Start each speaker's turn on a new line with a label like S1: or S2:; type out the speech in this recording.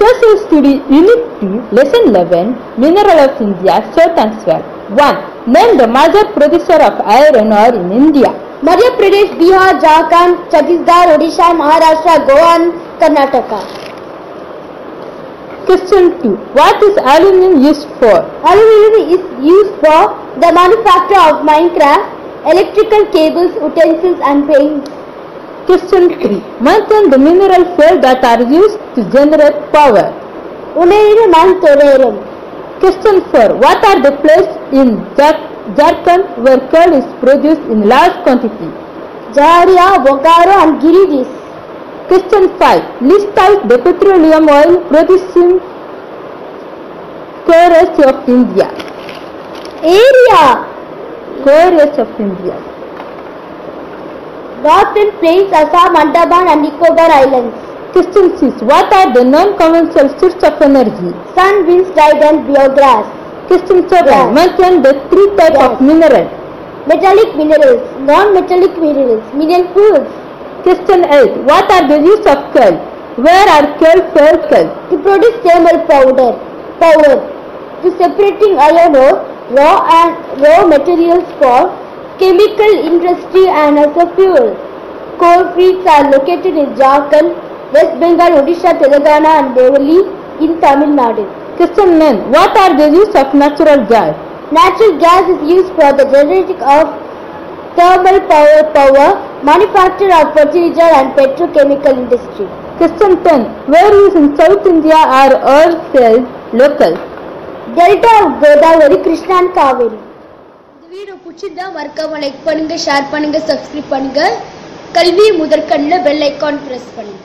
S1: This is Unit 2, Lesson 11, Mineral of India, Salt and Swell. 1. Name the major producer of iron ore in India.
S2: Madhya Pradesh, Bihar, Jharkhand, Chhattisgarh, Odisha, Maharashtra, Goa and Karnataka.
S1: Question 2. What is aluminum used for?
S2: Aluminum is used for the manufacture of minecraft, electrical cables, utensils and paints.
S1: Question 3. Mention the mineral fuel that are used to generate power.
S2: Uranium and.
S1: Question 4. What are the places in Jharkhand where coal is produced in large quantity?
S2: Jharia, Bokaro and Giridih.
S1: Question 5. List out the petroleum oil producing forests of India.
S2: Area.
S1: Forests of India.
S2: Northern Plains, Assam, Andaman and Nicobar Islands.
S1: Question 6. What are the non-conventional sources of energy?
S2: Sun, winds, tide and biogas.
S1: Question 7.
S2: Yes.
S1: Mention the three types
S2: Yes.
S1: of mineral.
S2: Metallic minerals, non-metallic minerals, mineral foods.
S1: Question 8. What are the use of coal? Where are coal for coal?
S2: To produce thermal powder, power. To separating iron ore, raw and raw materials for chemical industry and as a fuel. Coal fields are located in Jharkhand, West Bengal, Odisha, Telangana and Neyveli in Tamil Nadu.
S1: Question 9. What are the use of natural gas?
S2: Natural gas is used for the generating of thermal power, power manufacture of fertilizer and petrochemical industry.
S1: Question 10. Where is in South India are all fields local?
S2: Delta of Godavari, Krishna and Kaveri.
S3: Video பிடிச்சிருந்தா மறக்காம like பண்ணுங்க share பண்ணுங்க subscribe பண்ணுங்க. கல்வி முதற்கண்ணில் bell icon press பண்ணுங்க.